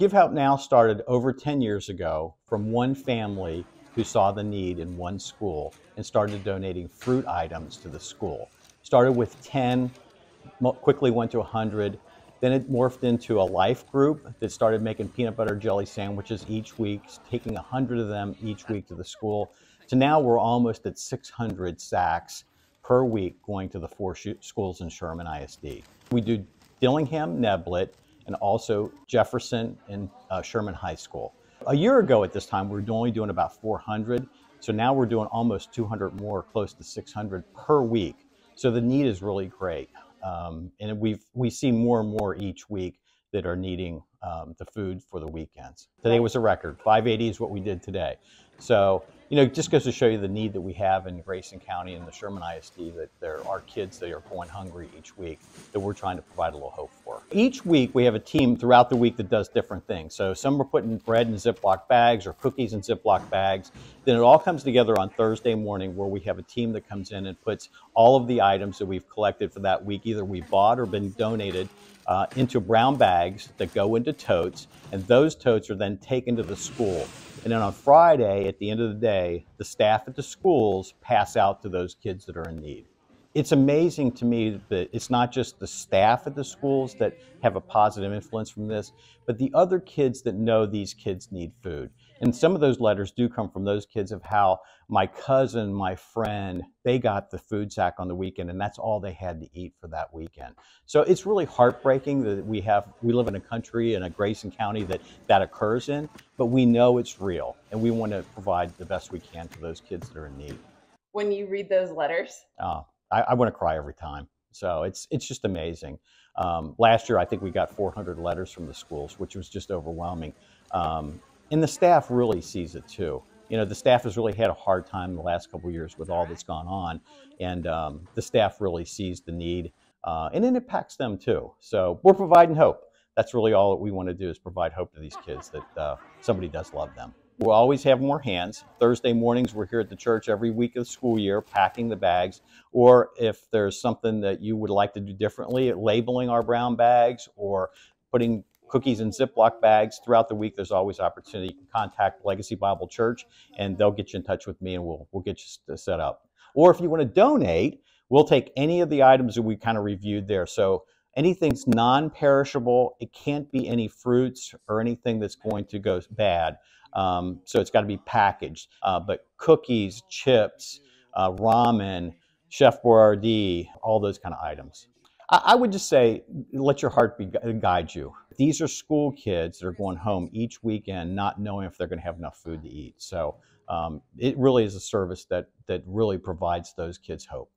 Give Hope Now started over 10 years ago from one family who saw the need in one school and started donating fruit items to the school. Started with 10, quickly went to 100. Then it morphed into a life group that started making peanut butter jelly sandwiches each week, taking 100 of them each week to the school. So now we're almost at 600 sacks per week going to the four schools in Sherman ISD. We do Dillingham, Neblett, and also Jefferson and uh, Sherman High School. A year ago at this time, we were only doing about 400. So now we're doing almost 200 more, close to 600 per week. So the need is really great. Um, and we we see more and more each week that are needing um, the food for the weekends. Today was a record. 580 is what we did today. So, you know, just goes to show you the need that we have in Grayson County and the Sherman ISD that there are kids that are going hungry each week that we're trying to provide a little hope for. Each week we have a team throughout the week that does different things. So some are putting bread in Ziploc bags or cookies in Ziploc bags. Then it all comes together on Thursday morning where we have a team that comes in and puts all of the items that we've collected for that week, either we bought or been donated uh, into brown bags that go into totes, and those totes are then taken to the school. And then on Friday, at the end of the day, the staff at the schools pass out to those kids that are in need. It's amazing to me that it's not just the staff at the schools that have a positive influence from this, but the other kids that know these kids need food. And some of those letters do come from those kids of how my cousin, my friend, they got the food sack on the weekend and that's all they had to eat for that weekend. So it's really heartbreaking that we have, we live in a country in a Grayson County that that occurs in, but we know it's real and we want to provide the best we can for those kids that are in need. When you read those letters? Oh, I, I want to cry every time. So it's it's just amazing. Um, last year, I think we got 400 letters from the schools, which was just overwhelming. Um, and the staff really sees it too. You know, the staff has really had a hard time the last couple years with all that's gone on, and um, the staff really sees the need, uh, and it impacts them too. So we're providing hope. That's really all that we want to do is provide hope to these kids that uh, somebody does love them. We'll always have more hands. Thursday mornings, we're here at the church every week of the school year packing the bags. Or if there's something that you would like to do differently, labeling our brown bags or putting cookies in Ziploc bags throughout the week. There's always opportunity. You can contact Legacy Bible Church, and they'll get you in touch with me, and we'll we'll get you set up. Or if you want to donate, we'll take any of the items that we kind of reviewed there. So anything's non-perishable. It can't be any fruits or anything that's going to go bad. Um, so it's got to be packaged. Uh, but cookies, chips, uh, ramen, Chef Boyardee, all those kind of items. I would just say, let your heart be, guide you. These are school kids that are going home each weekend not knowing if they're going to have enough food to eat. So um, it really is a service that, that really provides those kids hope.